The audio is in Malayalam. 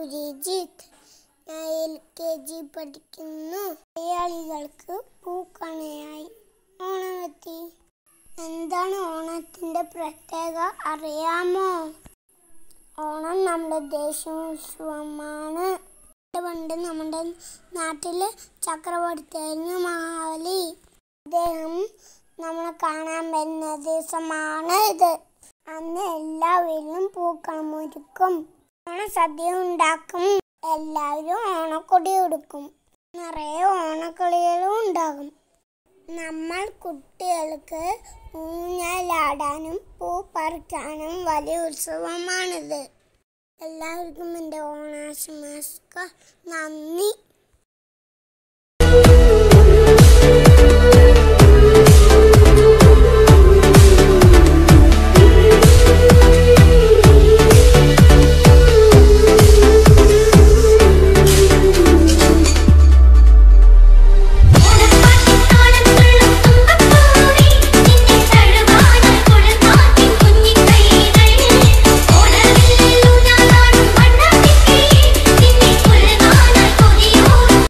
സുരിജിത്ത് ഞാൻ എൽ കെ ജി പഠിക്കുന്നു. മലയാളികൾക്ക് പൂക്കണയായി. ഓണമെത്തി എന്താണ് ഓണത്തിന്റെ പ്രത്യേക അറിയാമോ? ഓണം നമ്മുടെ ദേശോത്സവമാണ് പണ്ട് നമ്മുടെ നാട്ടിൽ ചക്രവർത്തിയായിരുന്നു മഹാബലി അദ്ദേഹം നമ്മളെ കാണാൻ വരുന്ന ദിവസമാണ് ഇത്. അന്ന് എല്ലാ വീട്ടിലും പൂക്കളം ഒരുക്കും. സദ്യ ഉണ്ടാക്കും. എല്ലാവരും ഓണക്കൊടി കൊടുക്കും നിറയെ ഓണക്കളികളും ഉണ്ടാകും. നമ്മൾ കുട്ടികൾക്ക് ഊഞ്ഞാലാടാനും പൂ പറിക്കാനും വലിയ ഉത്സവമാണിത്. എല്ലാവർക്കും എന്റെ ഓണാശംസകൾ. നന്ദി.